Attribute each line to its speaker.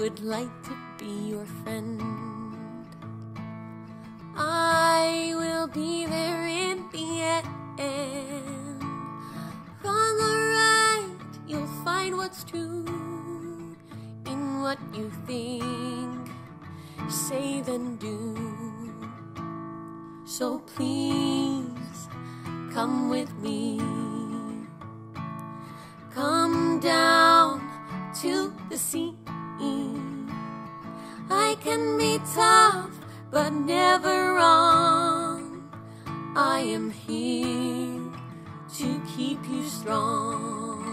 Speaker 1: would like to be your friend. I will be there in the end. On the right, you'll find what's true in what you think, say, then do. So please come with me. Come down to the sea. I can be tough, but never wrong. I am here to keep you strong.